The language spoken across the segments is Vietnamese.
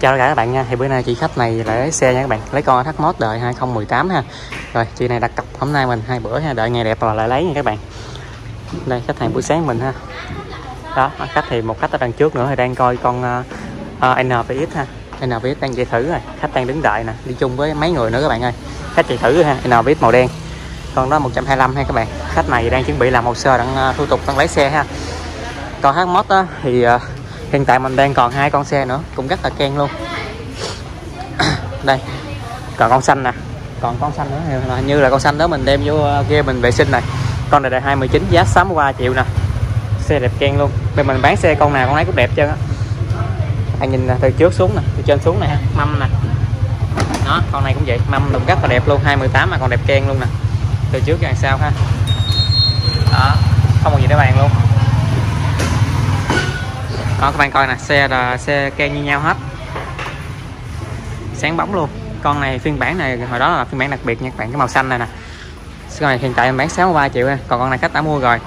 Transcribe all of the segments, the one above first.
chào tất cả các bạn nha. Thì bữa nay chị khách này lại lấy xe nha các bạn. Lấy con thắt mốt đời 2018 ha. Rồi chị này đặt cọc hôm nay mình hai bữa ha. Đợi ngày đẹp rồi lại lấy nha các bạn. Đây khách hàng buổi sáng mình ha. Đó khách thì một khách ở đằng trước nữa thì đang coi con ờ, ờ, uh, NVX ha. NVX đang chạy thử rồi. Khách đang đứng đợi nè. Đi chung với mấy người nữa các bạn ơi. Khách chạy thử ha. NVX màu đen. Con đó 125 ha các bạn. Khách này đang chuẩn bị làm hồ sơ đang uh, ờ, thủ tục đang lấy xe ha. Con H mốt thì uh, hiện tại mình đang còn hai con xe nữa, cũng rất là keng luôn. Đây, còn con xanh nè. Còn con xanh nữa, hình như là con xanh đó mình đem vô ờ, kia mình vệ sinh này. Con này là 219 giá 63 triệu nè. Xe đẹp keng luôn. Bây mình bán xe con nào con ấy cũng đẹp trơn á. Anh nhìn từ trước xuống nè, từ trên xuống này mâm nè. Đó, con này cũng vậy, mâm cũng rất là đẹp luôn 218 mà còn đẹp keng luôn nè. Từ trước ra sao ha? Đó, không còn gì để bàn luôn đó các bạn coi nè xe là xe ke như nhau hết. Sáng bóng luôn. Con này phiên bản này hồi đó là phiên bản đặc biệt nha các bạn cái màu xanh này nè. Con này hiện tại em bán 63 triệu ha. còn con này khách đã mua rồi.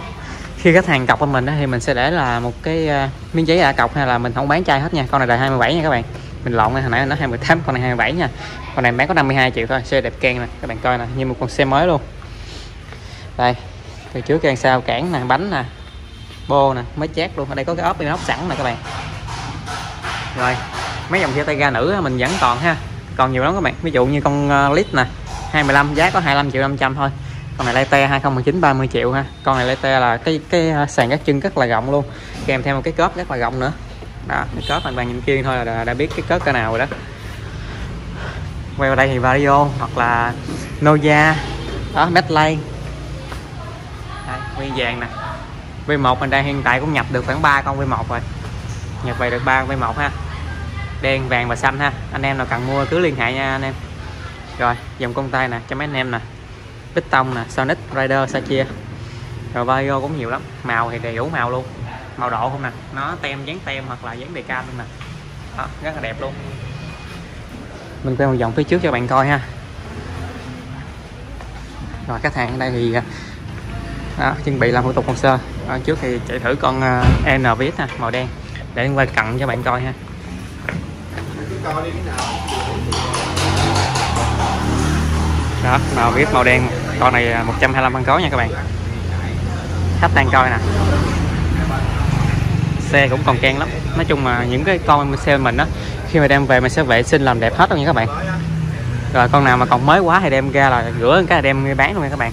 Khi khách hàng cọc bên mình đó, thì mình sẽ để là một cái uh, miếng giấy đã cọc hay là mình không bán chai hết nha. Con này là 27 nha các bạn. Mình lộn hồi nãy nó 28 con này 27 nha. Con này bán có 52 triệu thôi xe đẹp keng nè các bạn coi nè như một con xe mới luôn. Đây từ trước càng sau cản nè bánh nè bô nè mới chát luôn. Ở đây có cái ốp bên ốp sẵn nè các bạn. Rồi mấy dòng xe tay ga nữ mình vẫn còn ha. Còn nhiều lắm các bạn. Ví dụ như con ờ, uh, lít nè 25 giá có 25 triệu 500 thôi. Con này Lite 2019 30 triệu ha. Con này Lite là cái cái ờ, sàn các chân rất là rộng luôn. Kèm theo một cái cớp rất là rộng nữa. Đó cái cớp bạn bạn nhìn kia thôi là đã, đã biết cái cớp cái nào rồi đó. Quay vào đây thì Vario hoặc là Nokia. Đó Medline. Nguyên vàng nè. V1 mình đang hiện tại cũng nhập được khoảng 3 con V1 rồi. Nhập về được 3 con V1 ha. Đen vàng và xanh ha. Anh em nào cần mua cứ liên hệ nha anh em. Rồi dòng công tay nè cho mấy anh em nè. Piston nè Sonic Rider Sachi rồi Vario cũng nhiều lắm. Màu thì đầy đủ màu luôn. Màu độ không nè. Nó tem dán tem hoặc là dán đề cam luôn nè. Đó, rất là đẹp luôn. Mình quay một vòng phía trước cho bạn coi ha. Rồi khách hàng ở đây thì à, đó, chuẩn bị làm thủ tục hồ sơ. Đó, trước thì chạy thử con à, uh, NVS nè màu đen. Để quay cận cho bạn coi ha. Đó màu viết màu đen. Con này 125 phân khối nha các bạn. Khách đang coi nè. Xe cũng còn can lắm. Nói chung mà những cái con xe mình đó khi mà đem về mình sẽ vệ sinh làm đẹp hết luôn nha các bạn. Rồi con nào mà còn mới quá thì đem ra là rửa cái là đem bán luôn nha các bạn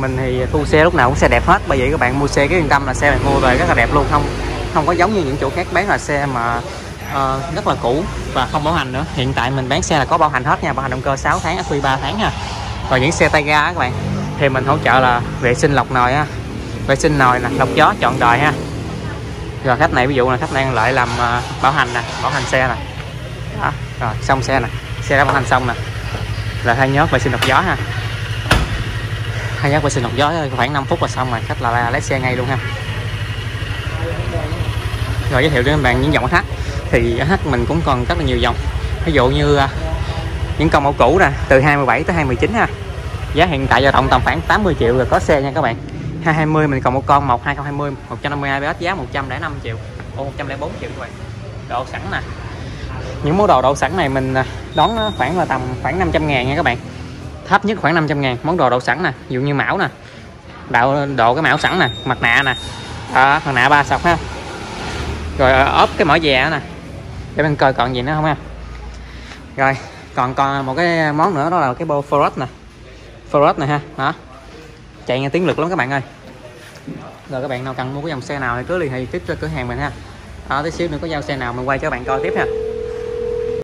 mình thì tu xe lúc nào cũng xe đẹp hết. Bởi vậy các bạn mua xe cái yên tâm là xe mình mua về rất là đẹp luôn không không có giống như những chỗ khác bán là xe mà uh, rất là cũ và không bảo hành nữa. Hiện tại mình bán xe là có bảo hành hết nha bảo hành động cơ 6 tháng FQ 3 tháng nha. Rồi những xe tay ga các bạn thì mình hỗ trợ là vệ sinh lọc nồi ha vệ sinh nồi nè lọc gió chọn đời ha. Rồi khách này ví dụ là khách đang lại làm uh, bảo hành nè bảo hành xe nè. Đó rồi xong xe nè xe đã bảo hành xong nè. Là thay nhớt vệ sinh lọc gió ha hai giác vệ sinh lọc gió, khoảng 5 phút là xong rồi. Khách là lấy xe ngay luôn ha. Rồi giới thiệu đến bạn những dòng hát. Thì hát mình cũng còn rất là nhiều dòng ví dụ như à, những con mẫu cũ nè, từ 27 tới 29 ha. Giá hiện tại dao động tầm khoảng 80 triệu rồi có xe nha các bạn. 220 mình còn một con 1 2020 150 ABS giá 105 triệu. Ô 104 triệu các bạn. Độ sẵn nè. Những món đồ độ sẵn này mình à, đón à, khoảng là tầm khoảng 500 ngàn nha các bạn thấp nhất khoảng 500 ngàn món đồ đậu sẵn nè ví dụ như mão nè đạo độ cái mão sẵn nè mặt nạ nè à, mặt nạ ba sọc ha. Rồi ờ, ốp cái mỏ dè nè để mình coi còn gì nữa không ha. Rồi còn còn một cái món nữa đó là cái bô Forest nè Forest này ha đó. Chạy nghe tiếng lực lắm các bạn ơi. Rồi các bạn nào cần mua cái dòng xe nào thì cứ liên hệ tiếp cho cửa hàng mình ha. Đó tí xíu nữa có giao xe nào mình quay cho các bạn coi tiếp ha.